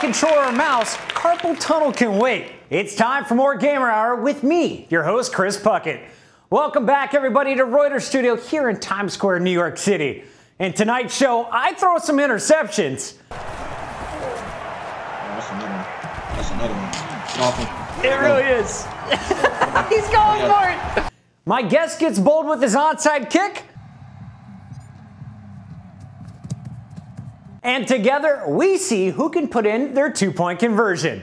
put down that controller or mouse, carpal tunnel can wait. It's time for more Gamer Hour with me, your host, Chris Puckett. Welcome back, everybody, to Reuters Studio here in Times Square, New York City. In tonight's show, I throw some interceptions. That's another one. That's another one. Awful. It really is. He's going for it. My guest gets bold with his onside kick. And together, we see who can put in their two point conversion.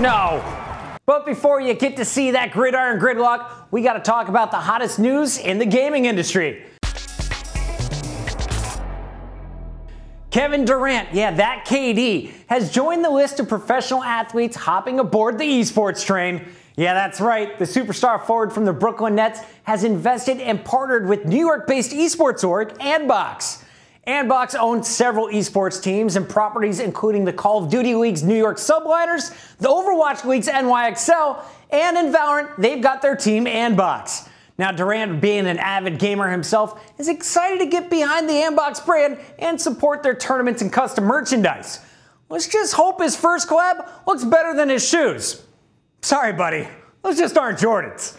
No. But before you get to see that gridiron gridlock, we got to talk about the hottest news in the gaming industry. Kevin Durant, yeah, that KD, has joined the list of professional athletes hopping aboard the esports train. Yeah, that's right. The superstar forward from the Brooklyn Nets has invested and partnered with New York based esports org Andbox. Andbox owns several esports teams and properties, including the Call of Duty League's New York Subliners, the Overwatch League's NYXL, and in Valorant, they've got their team Andbox. Now, Durant, being an avid gamer himself, is excited to get behind the Andbox brand and support their tournaments and custom merchandise. Let's just hope his first collab looks better than his shoes. Sorry, buddy, those just aren't Jordans.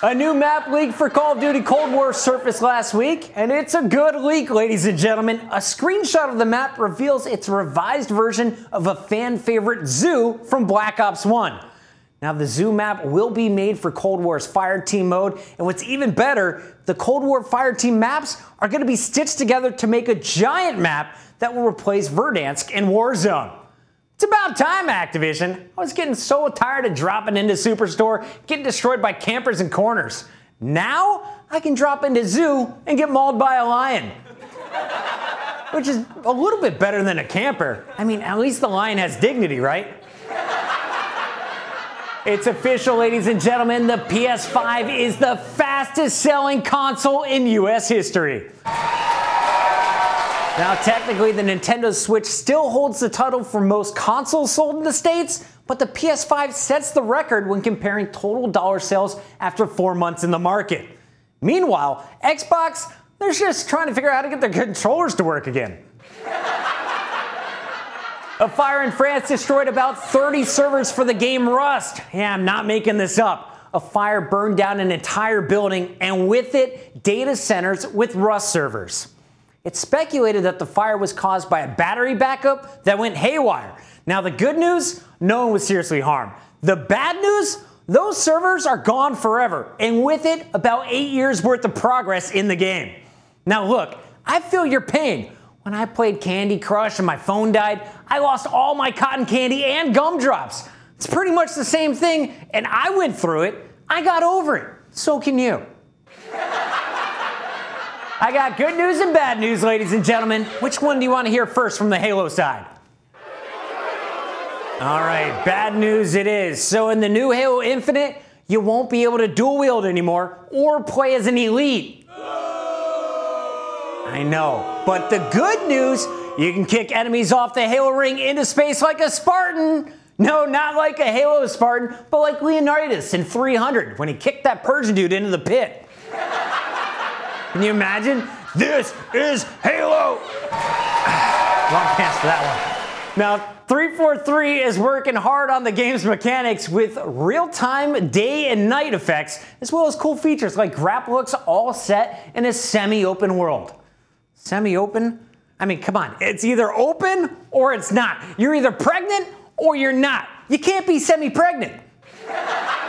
A new map leak for Call of Duty Cold War surfaced last week, and it's a good leak, ladies and gentlemen. A screenshot of the map reveals its revised version of a fan favorite zoo from Black Ops 1. Now, the zoo map will be made for Cold War's Fire Team mode, and what's even better, the Cold War Fire Team maps are going to be stitched together to make a giant map that will replace Verdansk and Warzone. It's about time, Activision. I was getting so tired of dropping into Superstore, getting destroyed by campers and corners. Now, I can drop into Zoo and get mauled by a lion. Which is a little bit better than a camper. I mean, at least the lion has dignity, right? It's official, ladies and gentlemen. The PS5 is the fastest selling console in US history. Now, technically, the Nintendo Switch still holds the title for most consoles sold in the States, but the PS5 sets the record when comparing total dollar sales after four months in the market. Meanwhile, Xbox, they're just trying to figure out how to get their controllers to work again. A fire in France destroyed about 30 servers for the game Rust. Yeah, I'm not making this up. A fire burned down an entire building, and with it, data centers with Rust servers. It's speculated that the fire was caused by a battery backup that went haywire. Now, the good news no one was seriously harmed. The bad news those servers are gone forever, and with it, about eight years worth of progress in the game. Now, look, I feel your pain. When I played Candy Crush and my phone died, I lost all my cotton candy and gumdrops. It's pretty much the same thing, and I went through it. I got over it. So can you. I got good news and bad news, ladies and gentlemen. Which one do you want to hear first from the Halo side? All right, bad news it is. So, in the new Halo Infinite, you won't be able to dual wield anymore or play as an elite. I know. But the good news, you can kick enemies off the Halo ring into space like a Spartan. No, not like a Halo Spartan, but like Leonidas in 300 when he kicked that Persian dude into the pit. Can you imagine? This is Halo. Wrong pass for that one. Now, 343 is working hard on the game's mechanics with real-time day and night effects, as well as cool features like grapple hooks all set in a semi-open world. Semi-open? I mean, come on, it's either open or it's not. You're either pregnant or you're not. You can't be semi-pregnant.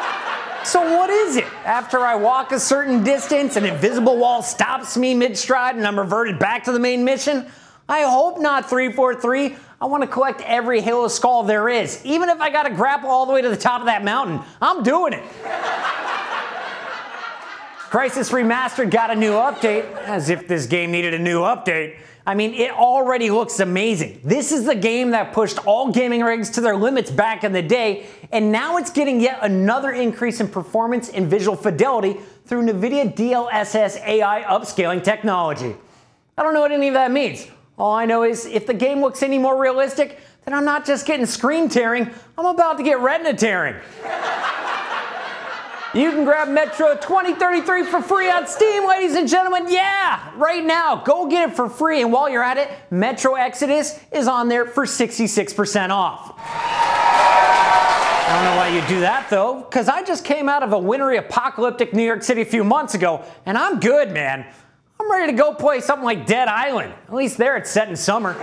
So what is it? After I walk a certain distance, an invisible wall stops me mid-stride and I'm reverted back to the main mission? I hope not 343. I want to collect every Halo skull there is. Even if I got to grapple all the way to the top of that mountain, I'm doing it. Crysis Remastered got a new update, as if this game needed a new update. I mean, it already looks amazing. This is the game that pushed all gaming rigs to their limits back in the day, and now it's getting yet another increase in performance and visual fidelity through NVIDIA DLSS AI upscaling technology. I don't know what any of that means. All I know is if the game looks any more realistic, then I'm not just getting screen tearing, I'm about to get retina tearing. You can grab Metro 2033 for free on Steam, ladies and gentlemen. Yeah, right now. Go get it for free. And while you're at it, Metro Exodus is on there for 66% off. I don't know why you do that though, because I just came out of a wintry apocalyptic New York City a few months ago, and I'm good, man. I'm ready to go play something like Dead Island. At least there it's set in summer.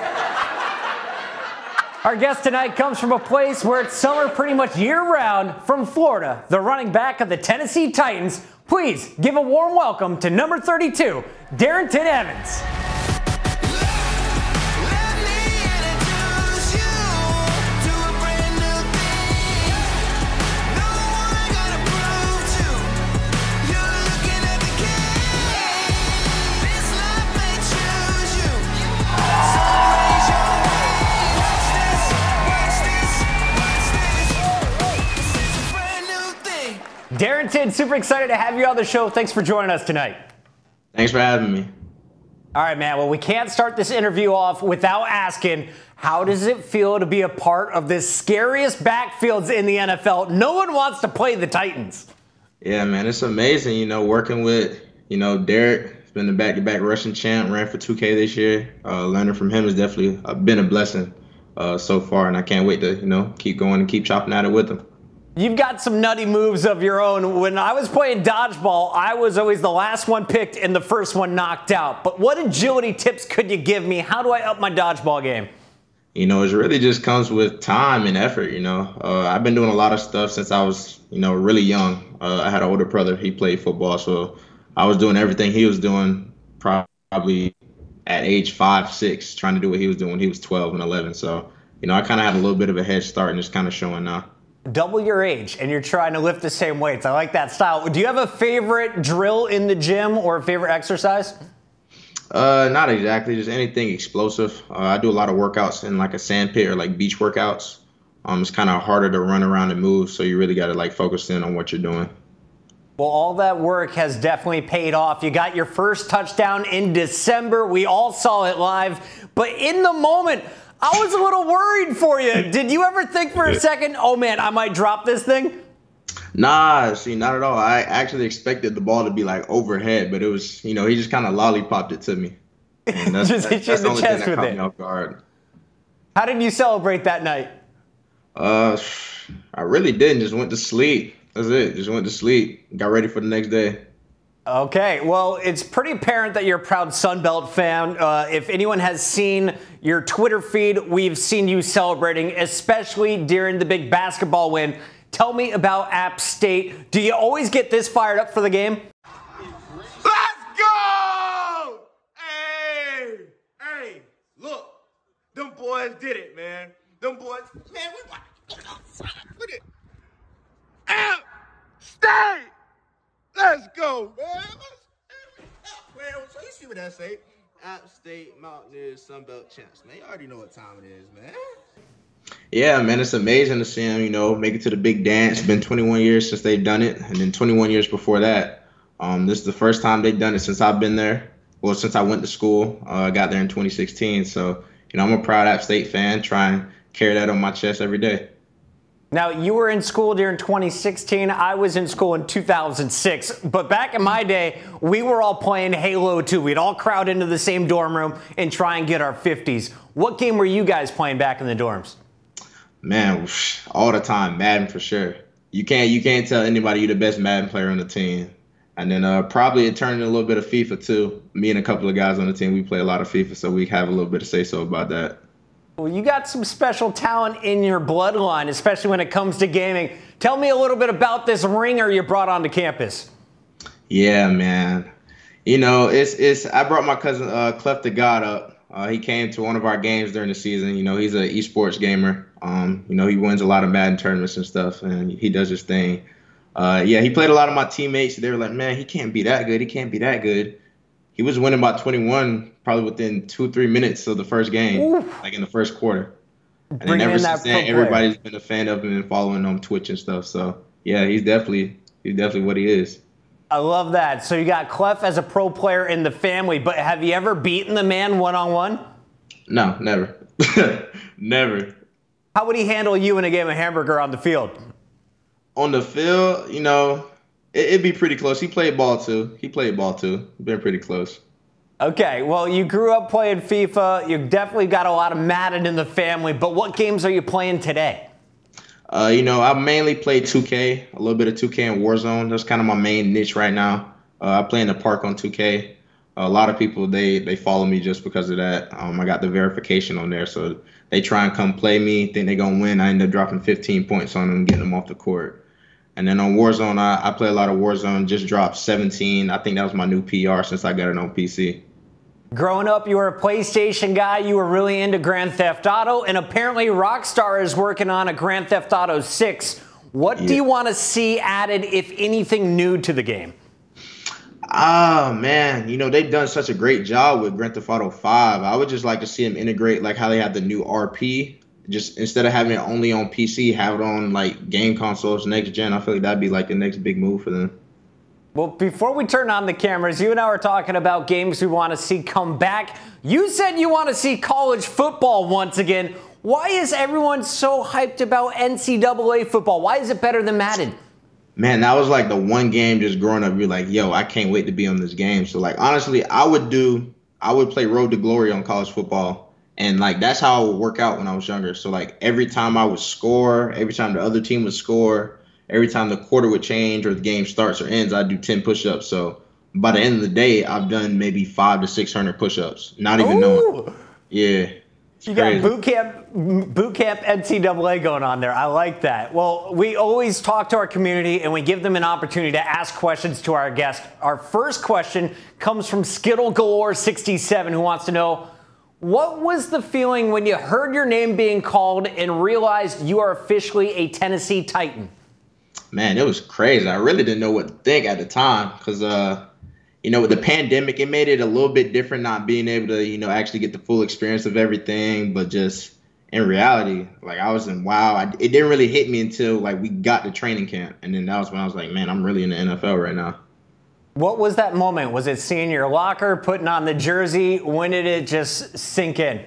Our guest tonight comes from a place where it's summer pretty much year round from Florida, the running back of the Tennessee Titans. Please give a warm welcome to number 32, Darrynton Evans. Darrynton, super excited to have you on the show. Thanks for joining us tonight. Thanks for having me. All right, man. Well, we can't start this interview off without asking how does it feel to be a part of the scariest backfields in the NFL? No one wants to play the Titans. Yeah, man, it's amazing. You know, working with you know Derrick, has been the back-to-back rushing champ, ran for 2K this year. Uh, learning from him has definitely uh, been a blessing uh, so far, and I can't wait to you know keep going and keep chopping at it with him. You've got some nutty moves of your own. When I was playing dodgeball, I was always the last one picked and the first one knocked out. But what agility tips could you give me? How do I up my dodgeball game? You know, it really just comes with time and effort. You know, uh, I've been doing a lot of stuff since I was, you know, really young. Uh, I had an older brother; he played football, so I was doing everything he was doing, probably at age five, six, trying to do what he was doing when he was 12 and 11. So, you know, I kind of had a little bit of a head start, and just kind of showing now double your age and you're trying to lift the same weights. I like that style. Do you have a favorite drill in the gym or a favorite exercise? Uh, not exactly. Just anything explosive. Uh, I do a lot of workouts in like a sand pit or like beach workouts. Um, it's kind of harder to run around and move, so you really got to like focus in on what you're doing. Well, all that work has definitely paid off. You got your first touchdown in December. We all saw it live, but in the moment, I was a little worried for you. Did you ever think for a second, oh man, I might drop this thing? Nah, see, not at all. I actually expected the ball to be like overhead, but it was, you know, he just kind of lollipopped it to me. And that's, just hit you in the, the chest with it. off guard. How did you celebrate that night? Uh, I really didn't. Just went to sleep. That's it. Just went to sleep. Got ready for the next day. Okay, well, it's pretty apparent that you're a proud Sunbelt fan. Uh, if anyone has seen your Twitter feed, we've seen you celebrating, especially during the big basketball win. Tell me about App State. Do you always get this fired up for the game? Let's go! Hey, hey, look, them boys did it, man. Them boys, man, we look at App State. Let's go, man. Man, so you see what that say? App State Mountaineers Sunbelt champs, man. You already know what time it is, man. Yeah, man, it's amazing to see them, you know, make it to the big dance. It's been 21 years since they've done it, and then 21 years before that. Um, this is the first time they've done it since I've been there. Well, since I went to school, uh, I got there in 2016. So, you know, I'm a proud App State fan. Try and carry that on my chest every day. Now, you were in school during 2016. I was in school in 2006. But back in my day, we were all playing Halo 2. We'd all crowd into the same dorm room and try and get our 50s. What game were you guys playing back in the dorms? Man, all the time, Madden for sure. You can't you can't tell anybody you're the best Madden player on the team. And then uh, probably it turned into a little bit of FIFA too. Me and a couple of guys on the team, we play a lot of FIFA, so we have a little bit to say so about that. Well, you got some special talent in your bloodline, especially when it comes to gaming. Tell me a little bit about this ringer you brought onto campus. Yeah, man. You know, it's it's. I brought my cousin uh, Clef the God up. Uh, he came to one of our games during the season. You know, he's an esports gamer. Um, you know, he wins a lot of Madden tournaments and stuff, and he does his thing. Uh, yeah, he played a lot of my teammates. They were like, "Man, he can't be that good. He can't be that good." He was winning by 21 probably within two three minutes of the first game, Oof. like in the first quarter. And then ever since then, everybody's been a fan of him and following him on Twitch and stuff. So yeah, he's definitely he's definitely what he is. I love that. So you got Clef as a pro player in the family, but have you ever beaten the man one on one? No, never, never. How would he handle you in a game of hamburger on the field? On the field, you know, it, would be pretty close. He played ball too. He played ball too. Been pretty close. Okay, well, you grew up playing FIFA. You definitely got a lot of Madden in the family. But what games are you playing today? Uh, you know, I mainly play 2K, a little bit of 2K and Warzone. That's kind of my main niche right now. Uh, I play in the park on 2K. A lot of people they they follow me just because of that. Um, I got the verification on there, so they try and come play me, think they're gonna win. I end up dropping 15 points on them, getting them off the court. And then on Warzone, I, I play a lot of Warzone. Just dropped 17. I think that was my new PR since I got it on PC. Growing up, you were a PlayStation guy. You were really into Grand Theft Auto, and apparently Rockstar is working on a Grand Theft Auto 6. What yeah. do you want to see added, if anything, new to the game? Ah oh, man, you know they've done such a great job with Grand Theft Auto 5. I would just like to see them integrate like how they have the new RP. Just instead of having it only on PC, have it on like game consoles next gen. I feel like that'd be like the next big move for them. Well, before we turn on the cameras, you and I were talking about games we want to see come back. You said you want to see college football once again. Why is everyone so hyped about NCAA football? Why is it better than Madden? Man, that was like the one game just growing up. You're like, yo, I can't wait to be on this game. So, like, honestly, I would do, I would play Road to Glory on college football. And like, that's how I would work out when I was younger. So, like, every time I would score, every time the other team would score, every time the quarter would change or the game starts or ends, I'd do 10 push ups. So by the end of the day, I've done maybe five to 600 push ups, not even Ooh. knowing. Yeah. You got boot camp, boot camp NCAA going on there. I like that. Well, we always talk to our community and we give them an opportunity to ask questions to our guests. Our first question comes from Skittle Galore 67, who wants to know what was the feeling when you heard your name being called and realized you are officially a Tennessee Titan? man, it was crazy. I really didn't know what to think at the time because, uh, you know, with the pandemic, it made it a little bit different not being able to, you know, actually get the full experience of everything. But just in reality, like I was in wow. I, it didn't really hit me until like we got to training camp, and then that was when I was like, man, I'm really in the NFL right now. What was that moment? Was it seeing your locker, putting on the jersey? When did it just sink in?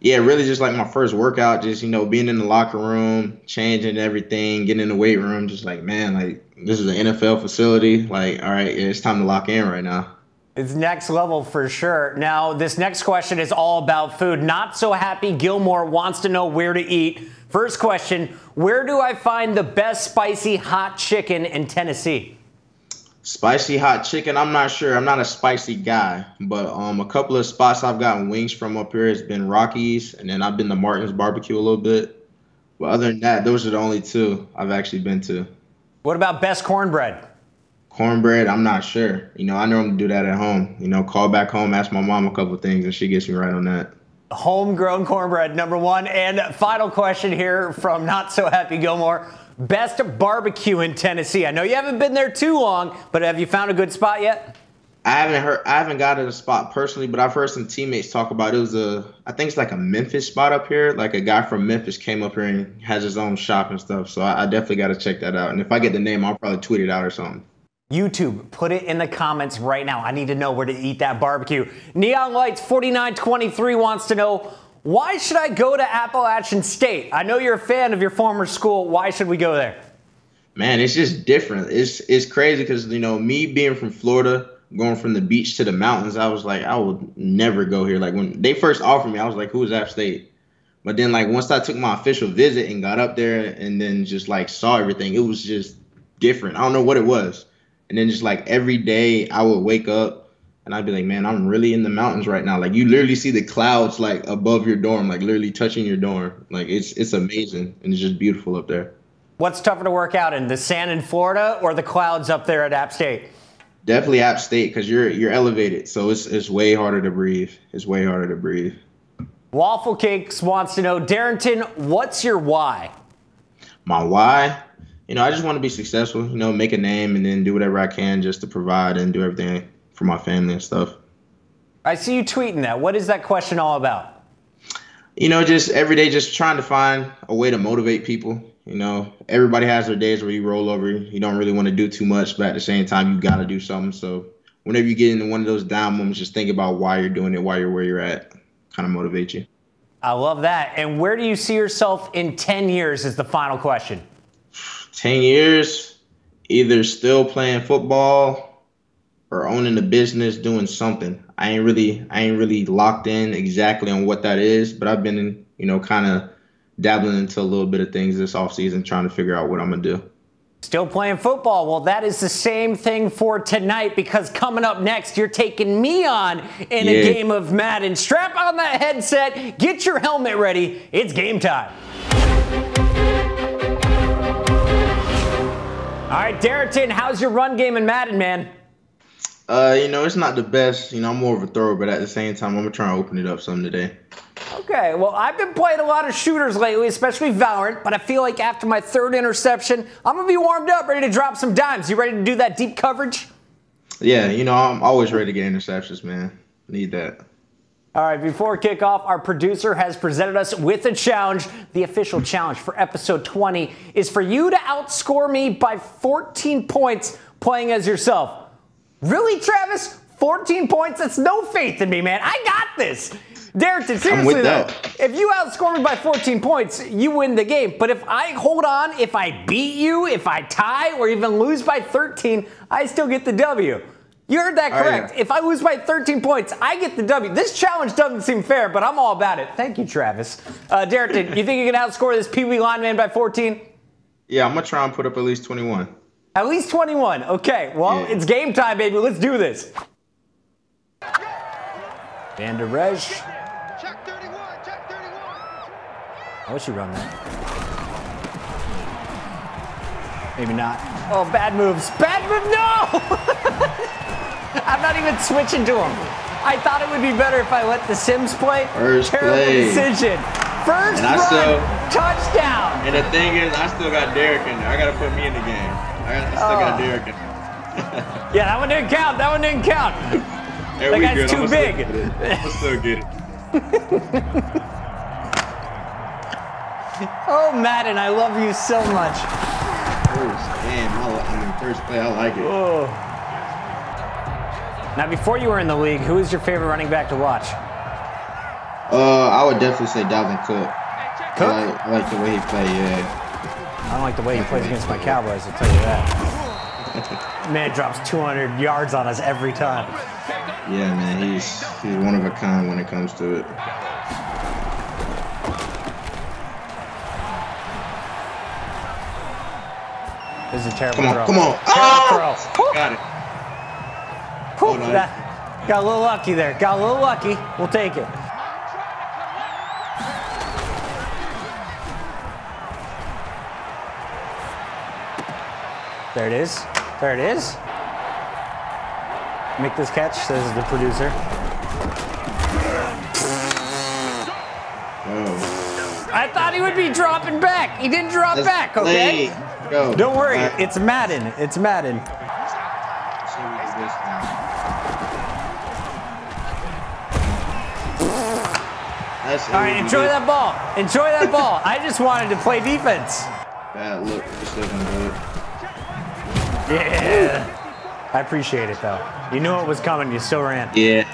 yeah, really just like my first workout, just, you know, being in the locker room, changing everything, getting in the weight room, just like, man, like this is an NFL facility. Like, all right, yeah, it's time to lock in right now. It's next level for sure. Now, this next question is all about food. Not so happy Gilmore wants to know where to eat. First question Where do I find the best spicy hot chicken in Tennessee? Spicy hot chicken. I'm not sure. I'm not a spicy guy, but um, a couple of spots I've gotten wings from up here has been Rockies, and then I've been to Martin's Barbecue a little bit. But other than that, those are the only two I've actually been to. What about best cornbread? Cornbread, I'm not sure. You know, I normally do that at home. You know, call back home, ask my mom a couple things, and she gets me right on that. Homegrown cornbread, number one. And final question here from Not So Happy Gilmore. Best barbecue in Tennessee. I know you haven't been there too long, but have you found a good spot yet? I haven't heard. I haven't got a spot personally, but I've heard some teammates talk about it. it was a. I think it's like a Memphis spot up here. Like a guy from Memphis came up here and has his own shop and stuff. So I, I definitely got to check that out. And if I get the name, I'll probably tweet it out or something. YouTube, put it in the comments right now. I need to know where to eat that barbecue. Neon Lights 4923 wants to know why should I go to Appalachian State? I know you're a fan of your former school. Why should we go there? Man, it's just different. It's it's crazy because you know me being from Florida, going from the beach to the mountains, I was like, I would never go here. Like when they first offered me, I was like, who is App State? But then like once I took my official visit and got up there and then just like saw everything, it was just different. I don't know what it was. And then just like every day I would wake up and I'd be like, man, I'm really in the mountains right now. Like you literally see the clouds like above your dorm, like literally touching your dorm. Like it's it's amazing and it's just beautiful up there. What's tougher to work out in, the sand in Florida or the clouds up there at App State? Definitely App State because you're you're elevated, so it's it's way harder to breathe. It's way harder to breathe. Waffle Cakes wants to know, Darrynton, what's your why? My why? You know, I just want to be successful. You know, make a name and then do whatever I can just to provide and do everything for my family and stuff. I see you tweeting that. What is that question all about? You know, just every day, just trying to find a way to motivate people. You know, everybody has their days where you roll over. You don't really want to do too much, but at the same time, you got to do something. So whenever you get into one of those down moments, just think about why you're doing it, why you're where you're at, kind of motivate you. I love that. And where do you see yourself in 10 years is the final question. 10 years, either still playing football or owning a business, doing something. I ain't really I ain't really locked in exactly on what that is, but I've been, you know, kind of dabbling into a little bit of things this offseason, trying to figure out what I'm gonna do. Still playing football. Well, that is the same thing for tonight because coming up next, you're taking me on in Yeah. a game of Madden. Strap on that headset, get your helmet ready. It's game time. All right, Darrynton, how's your run game in Madden, man? Uh, you know, it's not the best. You know, I'm more of a thrower, but at the same time, I'm gonna try and open it up some today. Okay, well, I've been playing a lot of shooters lately, especially Valorant, but I feel like after my third interception, I'm gonna be warmed up, ready to drop some dimes. You ready to do that deep coverage? Yeah, you know, I'm always ready to get interceptions, man. Need that. All right, before kickoff, our producer has presented us with a challenge. The official challenge for episode 20 is for you to outscore me by 14 points playing as yourself. Really, Travis? 14 points? That's no faith in me, man. I got this. Darrynton, seriously though, if you outscore me by 14 points, you win the game. But if I hold on, if I beat you, if I tie, or even lose by 13, I still get the W. You heard that All right. correct. If I lose by 13 points, I get the W. This challenge doesn't seem fair, but I'm all about it. Thank you, Travis. Uh, Darrynton, you think you can outscore this Pee Wee lineman by 14? Yeah, I'm gonna try and put up at least 21. At least 21. Okay, well, Yeah. it's game time, baby. Let's do this. Van Der Esch. Check 31, check 31. I wish you run that. Maybe not. Oh, bad moves. Bad move. No! I'm not even switching to him. I thought it would be better if I let the Sims play. First Terrible play. decision. First And I run, still- touchdown. And the thing is, I still got Derrick in there. I gotta put me in the game. I, still Oh. got Derrick in Yeah, that one didn't count. That one didn't count. there. That guy's good. too I'ma big. Still get. I'ma still get it. Oh, Madden, I love you so much. First, damn, I, mean, first play, I like it. Oh. Now, before you were in the league, who was your favorite running back to watch? Uh, I would definitely say Dalvin Cook. Cook? I like, I like the way he play. Yeah. I don't like the way he plays against my Cowboys, I'll tell you that. Man drops 200 yards on us every time. Yeah, man, he's he's one of a kind when it comes to it. This is a terrible Come on, throw. come on. Terrible Oh! throw. Got it. On. that- got a little lucky there. Got a little lucky. We'll take it. There it is. There it is. Make this catch, says the producer. Oh. I thought he would be dropping back. He didn't drop Let's back, okay? play. Go. Don't worry, All right. it's Madden. It's Madden. Let's see what we do this time. That's All right, enjoy that ball. Enjoy that ball. I just wanted to play defense. Bad look. It's looking good. Yeah. I appreciate it though. You knew it was coming. You still ran. Yeah.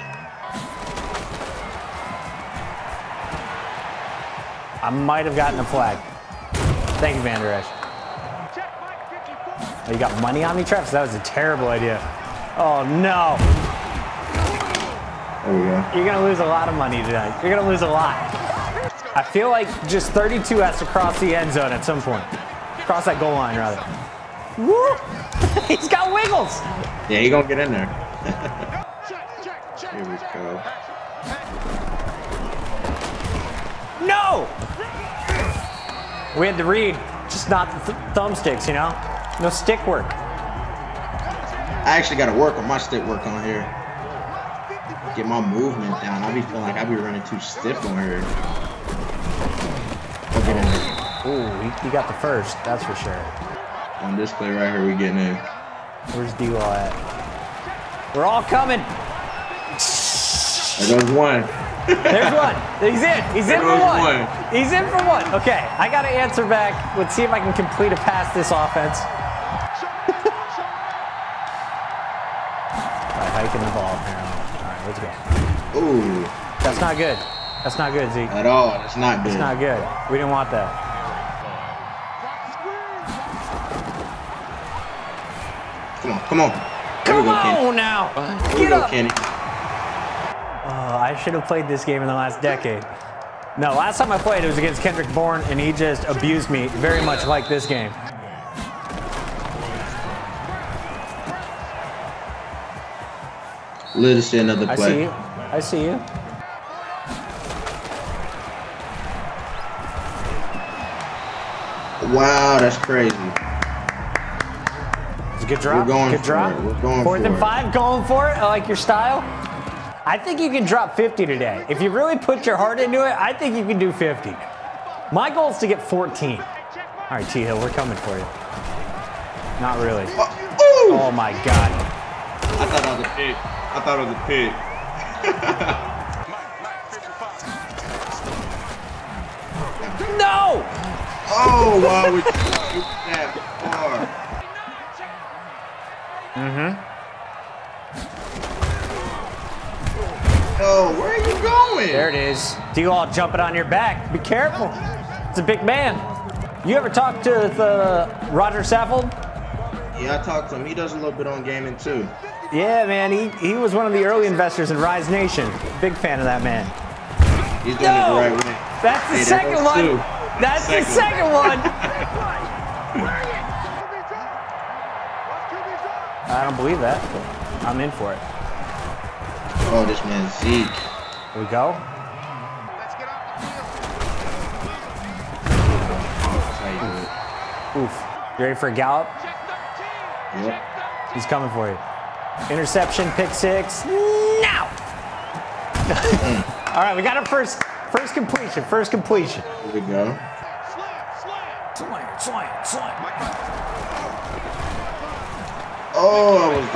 I might have gotten a flag. Thank you, Van Der Esch. Oh, you got money on me, Travis? That was a terrible idea. Oh no. There we go. You're gonna lose a lot of money tonight. You're gonna lose a lot. I feel like just 32 has to cross the end zone at some point. Cross that goal line, rather. Woo! He's got wiggles. Yeah, he gonna get in there. Here we go. No! We had to read, just not the th- thumbsticks, you know? No stick work. I actually got to work on my stick work on here. Get my movement down. I be feeling like I be running too stiff on here. I'll get in there. Ooh, he, he got the first, that's for sure. On this play right here, we getting in. Where's D-Law at? We're all coming. There goes one. There's one. He's in. He's in for one. one. He's in for one. Okay, I got to answer back. Let's see if I can complete a pass this offense. By hiking the ball, apparently. All right, let's go. Ooh, That's not good. That's not good, Zeke. at all. That's not good. It's not good. We didn't want that. Come on, come on. There Come we go, Kenny. on now. There we Get go, up. Kenny. Oh, I should have played this game in the last decade. No, last time I played it was against Kendrick Bourne, and he just abused me very much like this game. Let us see another I see you. I see you. Wow, that's crazy. Good drop. We're going good for drop. it. We're going Fourth for and it. five, going for it. I like your style. I think you can drop 50 today. If you really put your heart into it, I think you can do 50. My goal is to get 14. All right, T Hill, we're coming for you. Not really. Oh! Oh my God. I thought that was a pig. I thought it was a pig. No! Oh, wow, we that far. Mm-hmm. Oh, where are you going? There it is. D all jumping on your back. Be careful. It's a big man. You ever talk to the Rodger Saffold? Yeah, I talked to him. He does a little bit on gaming too. Yeah, man. He, he was one of the early investors in Rise Nation. Big fan of that man. He's doing No! it the right way. That's the Hey, second goes one. two. That's the Second. second one. I don't believe that, I'm in for it. Oh, this man Zeke. Here we go. You. Oof. You ready for a gallop? Yep. He's coming for you. Interception, pick six. Now. All right, we got a first first completion. First completion. Here we go. Slam, Slam, slam, slam. Oh, I was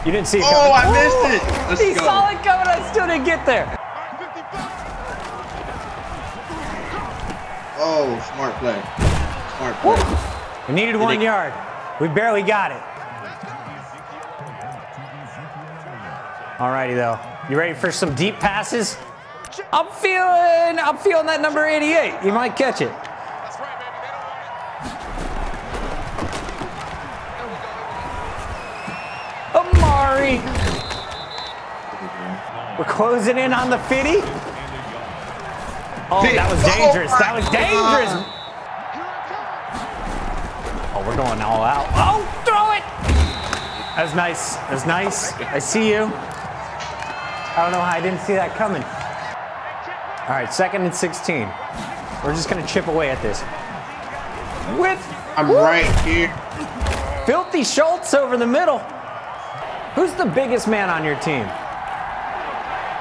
good. You didn't see it Oh. I missed it. Let's he go. saw it coming. I still didn't get there. Oh, smart play. Smart play. We needed one it- yard. We barely got it. Alrighty though. You ready for some deep passes? I'm feeling I'm feeling that number 88. You might catch it. We're closing in on the 50. Oh, that was Oh, dangerous. my That was dangerous. Oh, we're going all out. Oh, throw it! That was nice. That was nice. I see you. I don't know how I didn't see that coming. All right, second and 16. We're just gonna chip away at this. With I'm right here. Filthy Schultz over the middle. Who's the biggest man on your team?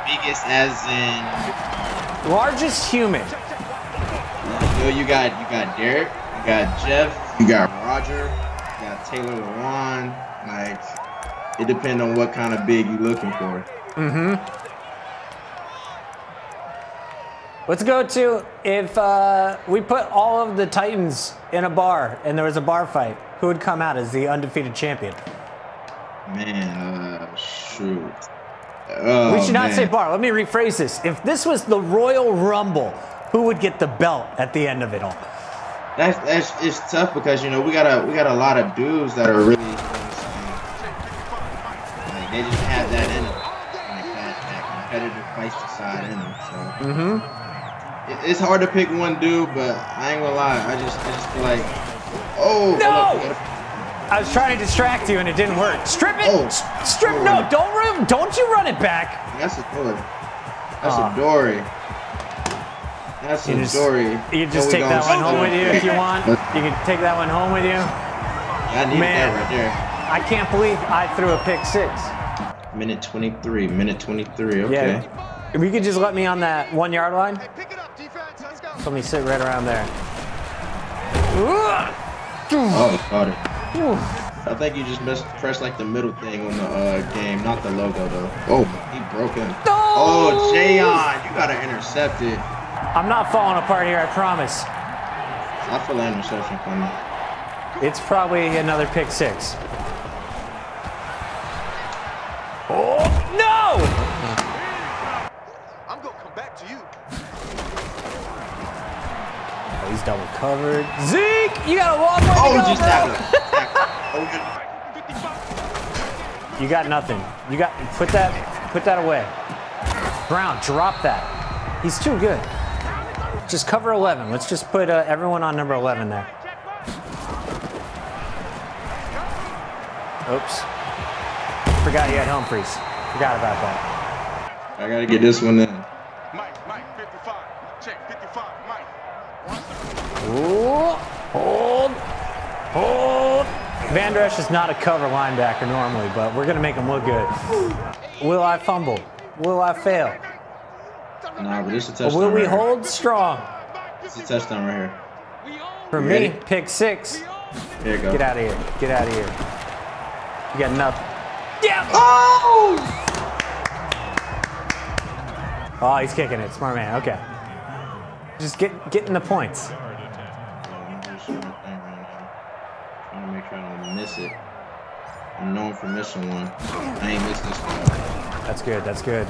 Biggest as in Largest human. you you got you got Derrick, you got Jeff, you got Rodger, you got Taylor Lewan. Like it depends on what kind of big you're looking for. Mm-hmm. Let's go to if uh, we put all of the Titans in a bar and there was a bar fight, who would come out as the undefeated champion? Man, uh shoot. Oh, we should not man. say bar. Let me rephrase this. If this was the Royal Rumble, who would get the belt at the end of it all? That's that's it's tough because you know we got a we got a lot of dudes that are really you know like they just have that in them, like that that competitive feisty side in them. So mm-hmm. it's hard to pick one dude, but I ain't gonna lie, I just I just feel like oh No! I was trying to distract you and it didn't work. Strip it. Oh. S- Strip. No, oh. don't run. Don't you run it back. that's a Dory. That's a Dory. That's You a just, Dory. you So just take that one home with you if you want. You can take that one home with you. I need Man. that right there. I can't believe I threw a pick six. Minute 23. Minute 23. Okay. Yeah. If you could just let me on that one yard line, Pick it up, defense. Let's go. let me sit right around there. Oh, got it. I think you just missed, pressed like the middle thing on the uh, game, not the logo though. Oh, he broke him. No! Oh, Jayon, you gotta intercept it. I'm not falling apart here, I promise. I feel an interception coming. It's probably another pick six. Oh, no! I'm gonna come back to you. Oh, he's double covered. Zeke, you got a long way Oh, to go, just bro. tackled. Tackled. Oh, good. You got nothing. You got put that put that away. Brown, drop that. He's too good. Just cover 11. Let's just put uh, everyone on number 11 there. Oops. Forgot you had freeze. Forgot about that. I gotta get this one in. Mike, Mike, 55. Check, 55. Mike. Ooh, hold, hold. Van Der Esch is not a cover linebacker normally, but we're gonna make him look good. Will I fumble? Will I fail? Nah, but this is a Or touchdown. will we right here. hold strong? This is a touchdown right here. For me, Ready? pick six. Here you go. Get out of here. Get out of here. You got nothing. Yeah. Oh! Oh, he's kicking it. Smart man. Okay. Just get getting the points. I'm just doing my thing right now. Trying to make sure I don't miss it. I'm known for missing one. I ain't missed this one. That's good. That's good.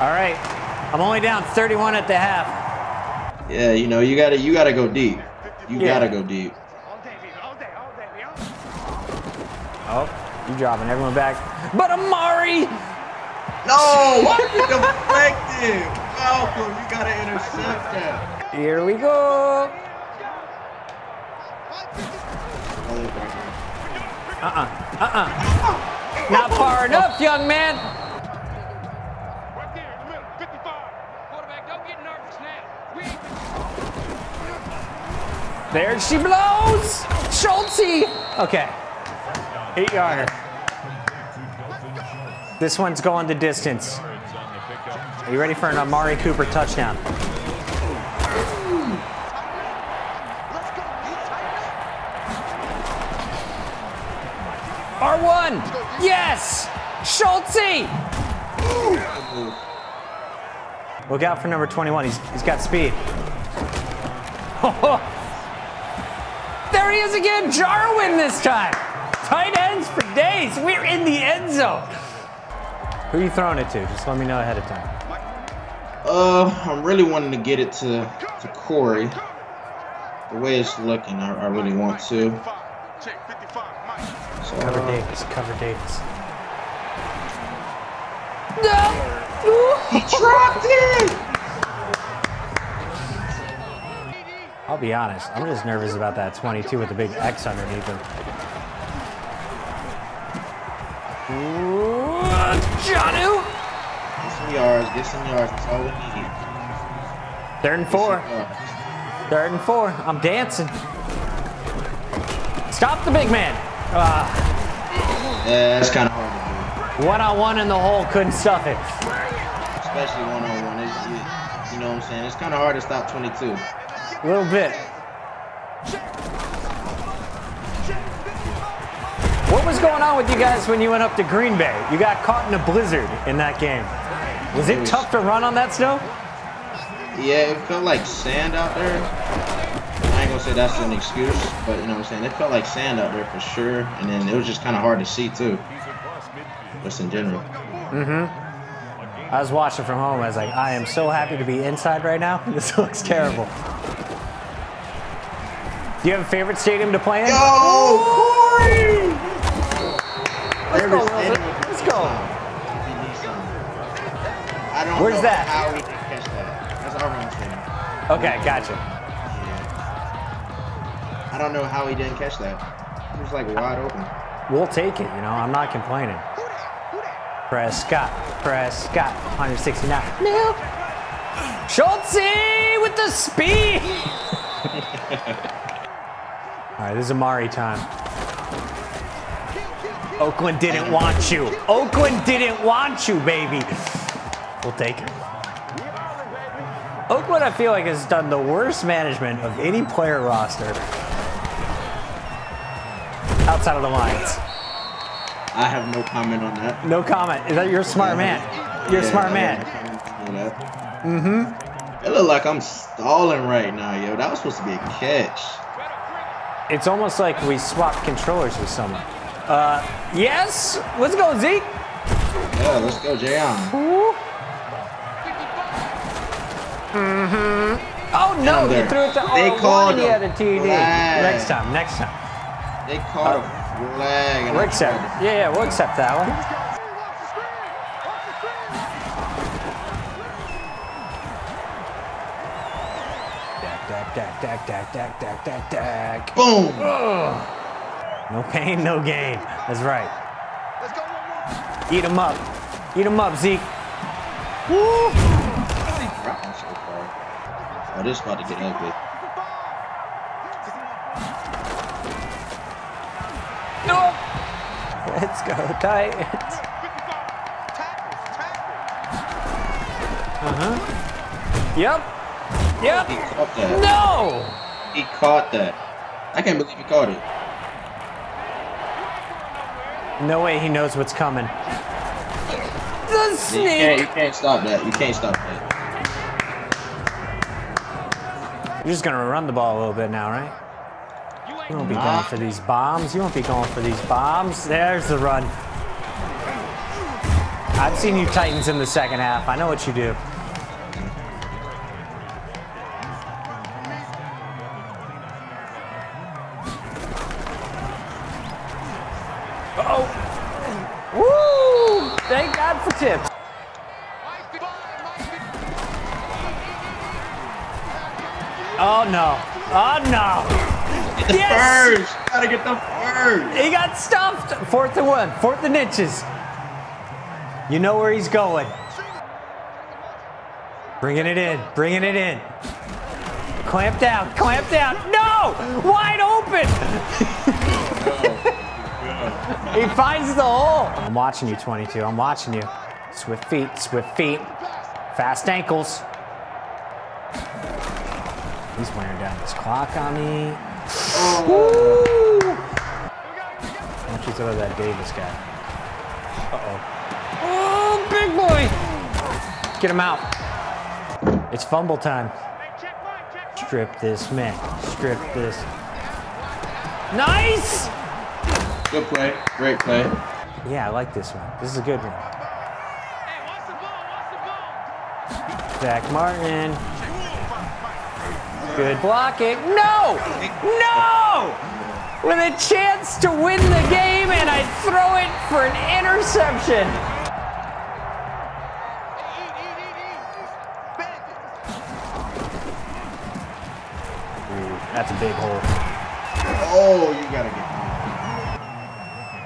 All right. I'm only down 31 at the half. Yeah, you know, you gotta you gotta go deep. You Yeah. gotta go deep. All day, baby. All day, all day, baby. Oh, you dropping everyone back. But Amari. No! Why you deflected? Malcolm, you gotta intercept that. Here we go. Uh-uh. Uh-uh. Not far enough, young man. Right there in the middle. 55. Quarterback, don't get nervous now. There she blows. Schultz. Okay. Eight yarder. This one's going the distance. Are you ready for an Amari Cooper touchdown? R1. Yes. Schultz. Look out for number 21. He's, he's got speed. There he is again, Jarwin this time. Tight ends for days. We're in the end zone. Who are you throwing it to? Just let me know ahead of time. Uh, I'm really wanting to get it to to Corey. The way it's looking, I, I really want to. 55. Check, 55. Mike. So, Cover uh, Davis. Cover Davis. No. he dropped it. I'll be honest. I'm just nervous about that 22 with the big X underneath him. Ooh, Jonnu. Get some yards. Get some yards. That's all we need. Third and Get four. Third and four. I'm dancing. Stop the big man. Ah. Yeah, that's kind of hard to do, One on one in the hole, couldn't stuff it. especially one on one. You know what I'm saying? It's kind of hard to stop 22. A little bit. What was going on with you guys when you went up to Green Bay? You got caught in a blizzard in that game. Was it tough to run on that snow? Yeah, it felt like sand out there. I ain't gonna say that's an excuse, but you know what I'm saying? It felt like sand out there for sure, and then it was just kind of hard to see too. Just in general. Mhm. I was watching from home. I was like, I am so happy to be inside right now. This looks terrible. Do you have a favorite stadium to play in? Yo, Corey! Let's go, Wilson. Let's go. I don't Where's know that? how we didn't catch that. That's our own thing. Okay, gotcha. Yeah. I don't know how he didn't catch that. He was like wide open. We'll take it, you know. I'm not complaining. Prescott, Prescott, 169. No. Schultz with the speed. All right, this is Amari time. Oakland didn't want you. Oakland didn't want you, baby. We'll take it. Oakland, I feel like, has done the worst management of any player roster outside of the Lions. I have no comment on that. No comment. Is that you're a smart man? You're a smart man. no comment on that. Mm-hmm. It look like I'm stalling right now, yo. That was supposed to be a catch. It's almost like we swapped controllers with someone. Uh, yes. Let's go, Zeke. Yeah, let's go, Jayon. Oh Oh no, he there. threw it to They R1 called and he had a TD. flag. Next time, next time. They caught a flag. We'll I accept. tried Yeah, yeah, we'll accept that one. Dak, dak, dak, dak, dak, dak, dak, dak, dak. Boom. No pain, no gain. That's right. Eat him up. Eat him up, Zeke. Woo! Dropping so. Oh, this about to get ugly. No. Let's go, Titans. Uh-huh. Yep. Yep. He Yep. caught that. No! He caught that. I can't believe he caught it. No way he knows what's coming. The You can't, you can't stop that. You can't stop that. You're just gonna run the ball a little bit now, right? You won't be going for these bombs. You won't be going for these bombs. There's the run. I've seen you Titans in the second half. I know what you do. Inches. You know where he's going. Bringing it in. Bringing it in. Clamp down. Clamp down. No! Wide open. he finds the hole. I'm watching you, 22. I'm watching you. Swift feet. Swift feet. Fast ankles. He's wearing down his clock on me. Woo! Why don't you throw that Davis guy? Uh-oh. Oh, big boy! Get him out. It's fumble time. Strip this man. Strip this. Nice! Good play. Great play. Yeah, I like this one. This is a good one. Hey, what's the ball? What's the ball? Zack Martin. Good blocking. No! No! With a chance to win the game, and I throw it for an interception. Eat, eat, eat, eat. Bandit. Ooh, a big hole. Oh, you gotta get.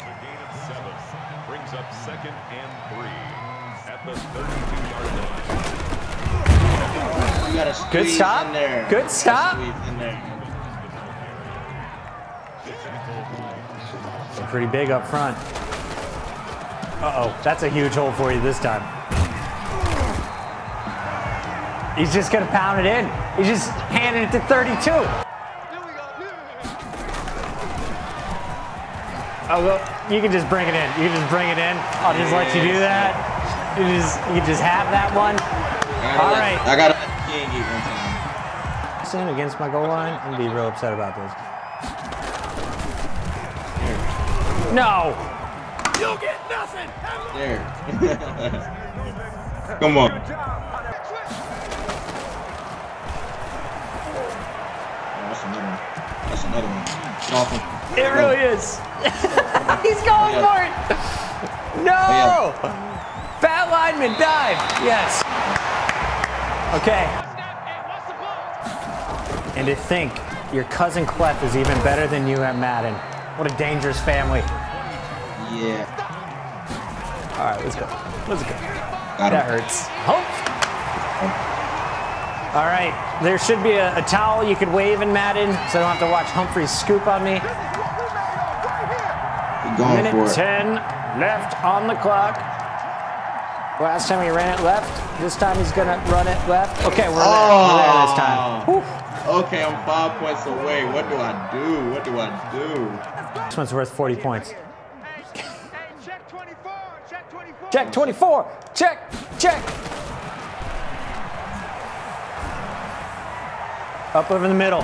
The gain of seven brings up second and three at the 32-yard line. You gotta squeeze Good stop. in there. Good stop. Squeeze in there. They're pretty big up front. Uh-oh, that's a huge hole for you this time. He's just gonna pound it in. He's just handing it to 32. Oh, well, you can just bring it in. You can just bring it in. I'll just let you do that. You just, you just have that one. All let, right. I got to king eat one time. Sin against my goal line. I'm gonna be real upset about this. No. You'll get nothing. There. Come on. That's another one. That's another one. Get off him. It really is. He's going Oh, for it. No. Fat lineman dive. Yes. Okay. Snap. Hey, what's the ball? And to think your cousin Clef is even better than you at Madden. What a dangerous family. Yeah. All right, let's go. Let's go. Got That him. hurts. Hope. All right, there should be a, a towel you could wave in Madden, so I don't have to watch Humphrey's scoop on me. Keep going Minute for it. 10 left on the clock. Last time he ran it left. This time he's gonna run it left. Okay, we're there. We're there this time. Oh. Whew. Okay, um, I'm five points away. What do I do? What do I do? This one's worth 40 points. Hey, hey, check 24. Check 24. Check 24. Check. Check. Up over the middle.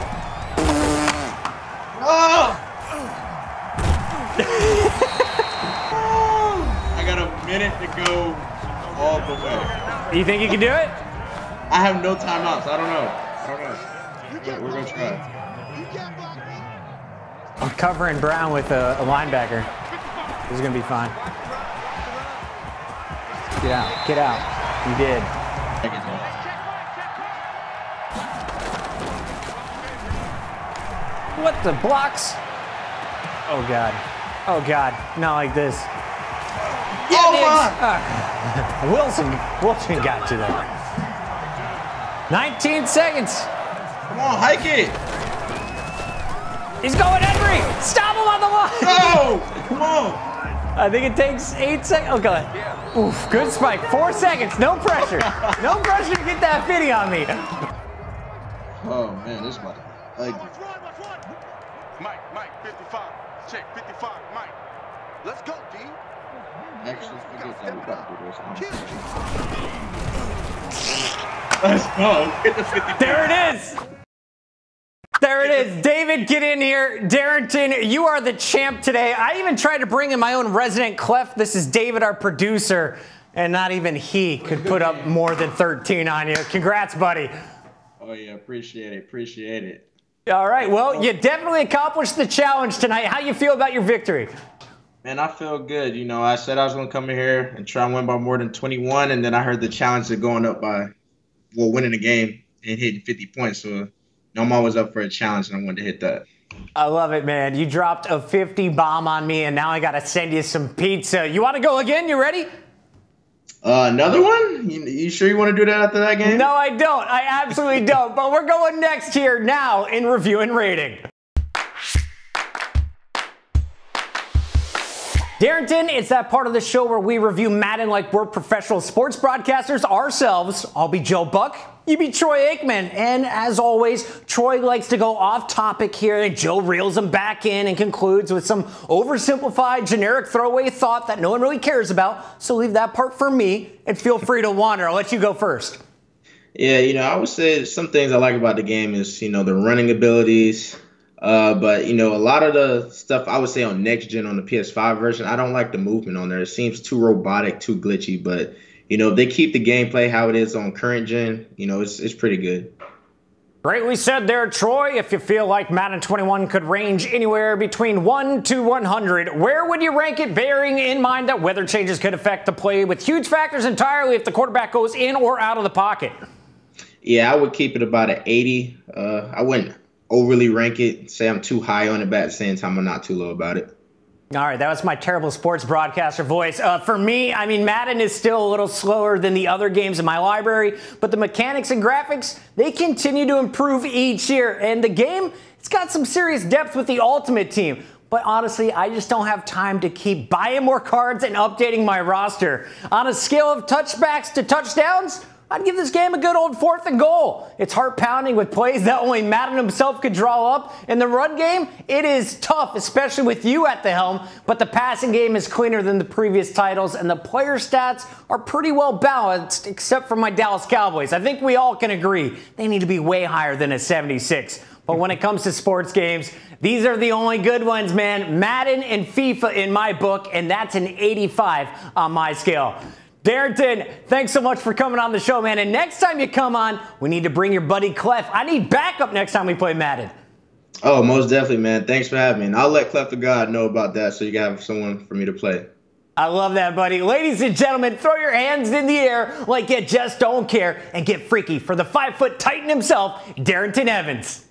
A minute to go all the way. You think you can do it? I have no timeouts. I don't know. I don't know. We're, we're gonna try. I'm covering Brown with a, a linebacker. This is gonna be fine. Get out. Get out. You did. What the blocks? Oh god. Oh god. Not like this. Diggs. Wilson. Wilson got you there. 19 seconds. Come on, hike it! He's going Henry. Stop him on the line. No! Come on! I think it takes eight seconds. Oh, God. Oof, good spike. Four seconds. No pressure. No pressure to get that 50 on me. Oh man, this one. Like, Let's run, let's. Mike, Mike, 55. Check, 55, Mike. Let's go, D. actually, forget that. We got to do this. Let's go. Get the 50. There it is. There it is. David, get in here. Darrynton, you are the champ today. I even tried to bring in my own resident clef. This is David, our producer, and not even he could put up more than 13 on you. Congrats, buddy. Oh yeah, appreciate it. Appreciate it. All right. Well, you definitely accomplished the challenge tonight. How you feel about your victory? Man, I feel good. You know, I said I was gonna come in here and try and win by more than 21, and then I heard the challenge of going up by, well, winning the game and hitting 50 points. So, you know, I'm always up for a challenge, and I wanted to hit that. I love it, man. You dropped a 50 bomb on me, and now I got to send you some pizza. You want to go again? You ready? Uh, another one? You, you sure you want to do that after that game? No, I don't. I absolutely don't. But we're going next here now in review and rating. Darrynton, it's that part of the show where we review Madden like we're professional sports broadcasters ourselves. I'll be Joe Buck. You be Troy Aikman. And as always, Troy likes to go off topic here, and Joe reels him back in and concludes with some oversimplified, generic throwaway thought that no one really cares about. So leave that part for me and feel free to wander. I'll let you go first. Yeah, you know, I would say some things I like about the game is, you know, the running abilities. Uh, but you know, a lot of the stuff I would say on next gen on the PS5 version, I don't like the movement on there. It seems too robotic, too glitchy. But you know, if they keep the gameplay how it is on current gen, you know, it's it's pretty good. Greatly said there, Troy. If you feel like Madden 21 could range anywhere between 1 to 100, where would you rank it, bearing in mind that weather changes could affect the play with huge factors entirely if the quarterback goes in or out of the pocket? Yeah, I would keep it about an 80. Uh, I wouldn't overly rank it, say I'm too high on it, but at the same time, I'm not too low about it. All right, that was my terrible sports broadcaster voice. Uh, for me, I mean, Madden is still a little slower than the other games in my library, but the mechanics and graphics, they continue to improve each year. And the game, it's got some serious depth with the Ultimate Team. But honestly, I just don't have time to keep buying more cards and updating my roster. On a scale of touchbacks to touchdowns, I'd give this game a good old fourth and goal. It's heart pounding with plays that only Madden himself could draw up. In the run game, it is tough, especially with you at the helm, but the passing game is cleaner than the previous titles, and the player stats are pretty well balanced, except for my Dallas Cowboys. I think we all can agree they need to be way higher than a 76. But when it comes to sports games, these are the only good ones, man. Madden and FIFA in my book, and that's an 85 on my scale. Darrynton, thanks so much for coming on the show, man. And next time you come on, we need to bring your buddy Clef. I need backup next time we play Madden. Oh, most definitely, man. Thanks for having me. And I'll let Clef the God know about that so you can have someone for me to play. I love that, buddy. Ladies and gentlemen, throw your hands in the air like you just don't care and get freaky for the five foot titan himself, Darrynton Evans.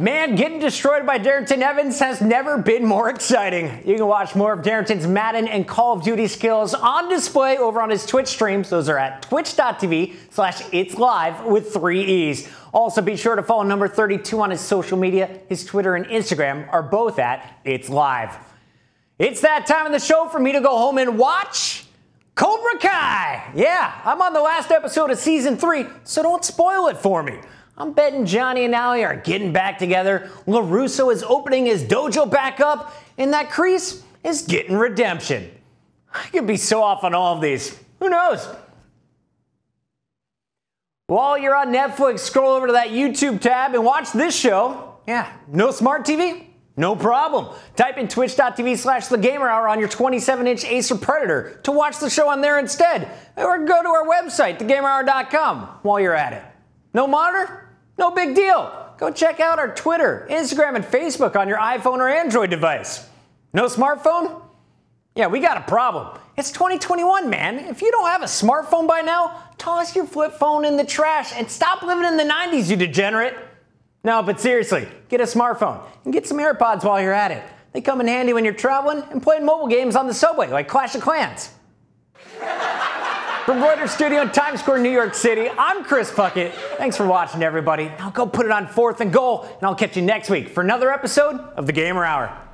Man, getting destroyed by Darrynton Evans has never been more exciting. You can watch more of Darrynton's Madden and Call of Duty skills on display over on his Twitch streams. Those are at twitch.tv slash it's live with three E's. Also, be sure to follow number 32 on his social media. His Twitter and Instagram are both at it's live. It's that time of the show for me to go home and watch Cobra Kai. Yeah, I'm on the last episode of season three, so don't spoil it for me. I'm betting Johnny and Ali are getting back together. LaRusso is opening his dojo back up, and that Kreese is getting redemption. I could be so off on all of these. Who knows? While you're on Netflix, scroll over to that YouTube tab and watch this show. Yeah, no smart TV? No problem. Type in twitch.tv slash the gamer hour on your 27 inch Acer Predator to watch the show on there instead. Or go to our website, thegamerhour.com, while you're at it. No monitor? No big deal. Go check out our Twitter, Instagram, and Facebook on your iPhone or Android device. No smartphone? Yeah, we got a problem. It's 2021, man. If you don't have a smartphone by now, toss your flip phone in the trash and stop living in the 90s, you degenerate. No, but seriously, get a smartphone and get some AirPods while you're at it. They come in handy when you're traveling and playing mobile games on the subway like Clash of Clans. From Reuters Studio in Times Square, New York City, I'm Chris Puckett. Thanks for watching, everybody. Now go put it on fourth and goal, and I'll catch you next week for another episode of the Gamer Hour.